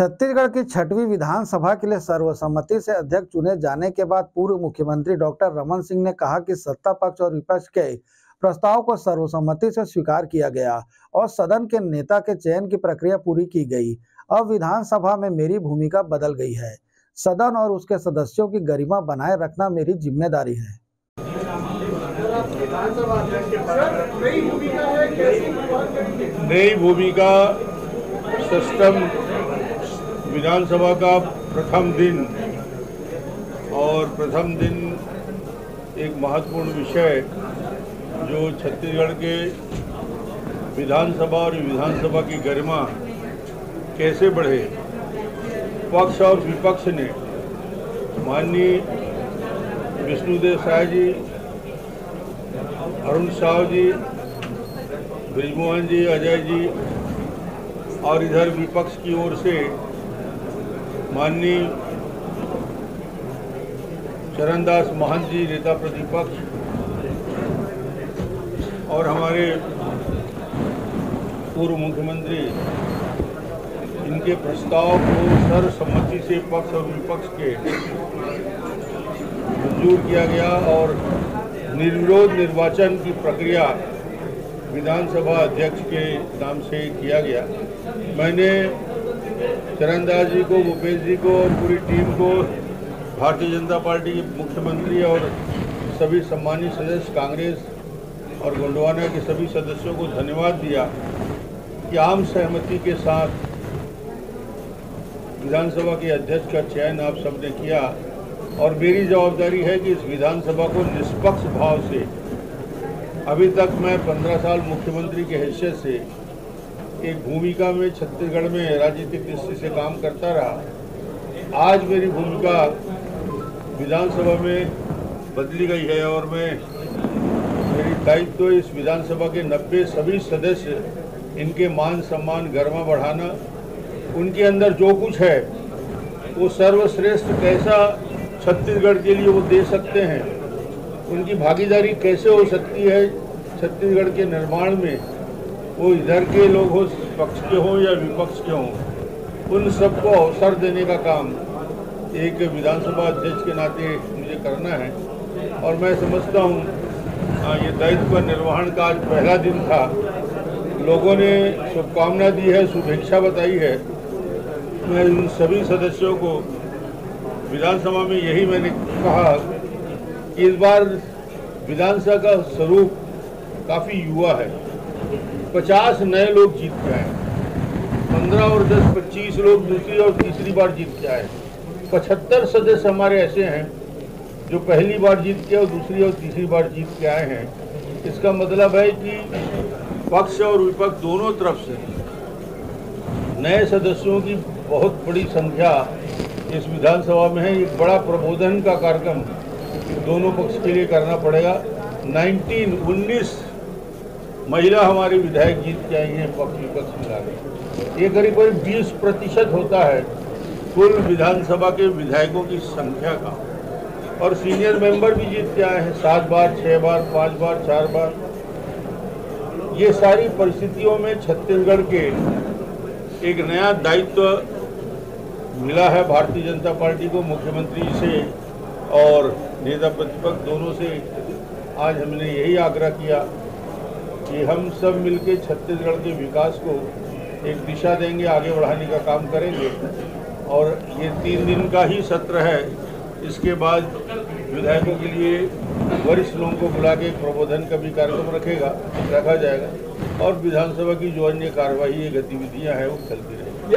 छत्तीसगढ़ की छठवीं विधानसभा के लिए सर्वसम्मति से अध्यक्ष चुने जाने के बाद पूर्व मुख्यमंत्री डॉक्टर रमन सिंह ने कहा कि सत्ता पक्ष और विपक्ष के प्रस्ताव को सर्वसम्मति से स्वीकार किया गया और सदन के नेता के चयन की प्रक्रिया पूरी की गई। अब विधानसभा में मेरी भूमिका बदल गई है। सदन और उसके सदस्यों की गरिमा बनाए रखना मेरी ज़िम्मेदारी है। नई भूमिका सिस्टम विधानसभा का प्रथम दिन और प्रथम दिन एक महत्वपूर्ण विषय जो छत्तीसगढ़ के विधानसभा और विधानसभा की गरिमा कैसे बढ़े, पक्ष और विपक्ष ने, माननीय विष्णुदेव साय जी, अरुण साहु जी, ब्रिजमोहन जी, अजय जी और इधर विपक्ष की ओर से माननीय चरणदास महंत जी, नेता प्रतिपक्ष और हमारे पूर्व मुख्यमंत्री, इनके प्रस्ताव को सर्वसम्मति से पक्ष और विपक्ष के मंजूर किया गया और निर्विरोध निर्वाचन की प्रक्रिया विधानसभा अध्यक्ष के नाम से किया गया। मैंने चरणदास जी को, भूपेश जी को और पूरी टीम को, भारतीय जनता पार्टी के मुख्यमंत्री और सभी सम्मानित सदस्य, कांग्रेस और गोंडवाना के सभी सदस्यों को धन्यवाद दिया कि आम सहमति के साथ विधानसभा के अध्यक्ष का चयन आप सबने किया और मेरी जवाबदारी है कि इस विधानसभा को निष्पक्ष भाव से, अभी तक मैं पंद्रह साल मुख्यमंत्री के हैसियत से एक भूमिका में छत्तीसगढ़ में राजनीतिक दृष्टि से काम करता रहा। आज मेरी भूमिका विधानसभा में बदली गई है और मैं मेरी दायित्व तो इस विधानसभा के नब्बे सभी सदस्य, इनके मान सम्मान, गर्मा बढ़ाना, उनके अंदर जो कुछ है, वो सर्वश्रेष्ठ कैसा छत्तीसगढ़ के लिए वो दे सकते हैं? उनकी भागीदारी कैसे हो सकती है छत्तीसगढ़ के निर्माण में? वो इधर के लोग हो, पक्ष के हों या विपक्ष के हों, उन सबको अवसर देने का काम एक विधानसभा अध्यक्ष के नाते मुझे करना है। और मैं समझता हूँ ये दायित्व निर्वहन का आज पहला दिन था। लोगों ने शुभकामना दी है, शुभेच्छा बताई है। मैं उन सभी सदस्यों को विधानसभा में यही मैंने कहा कि इस बार विधानसभा का स्वरूप काफ़ी युवा है। पचास नए लोग जीत के आए। पंद्रह और दस, पच्चीस लोग दूसरी और तीसरी बार जीत के आए। पचहत्तर सदस्य हमारे ऐसे हैं, जो पहली बार जीत के और दूसरी और तीसरी बार जीत के आए हैं। इसका मतलब है कि पक्ष और विपक्ष दोनों तरफ़ से नए सदस्यों की बहुत बड़ी संख्या इस विधानसभा में है। एक बड़ा प्रबोधन का कार्यक्रम दोनों पक्ष के लिए करना पड़ेगा। 19 19 महिला हमारे विधायक जीत के आई हैं, पक्ष विपक्ष मिला ये करीब करीब 20 प्रतिशत होता है कुल विधानसभा के विधायकों की संख्या का। और सीनियर मेंबर भी जीत के आए हैं, सात बार छः बार, पाँच बार, चार बार। ये सारी परिस्थितियों में छत्तीसगढ़ के एक नया दायित्व मिला है भारतीय जनता पार्टी को, मुख्यमंत्री से और नेता प्रतिपक्ष दोनों से। आज हमने यही आग्रह किया कि हम सब मिलके छत्तीसगढ़ के विकास को एक दिशा देंगे, आगे बढ़ाने का काम करेंगे। और ये तीन दिन का ही सत्र है। इसके बाद विधायकों के लिए वरिष्ठ लोगों को बुला के प्रबोधन का भी कार्यक्रम रखेगा, रखा जाएगा। और विधानसभा की जो अन्य कार्यवाही गतिविधियाँ हैं, वो चलती रहेंगी।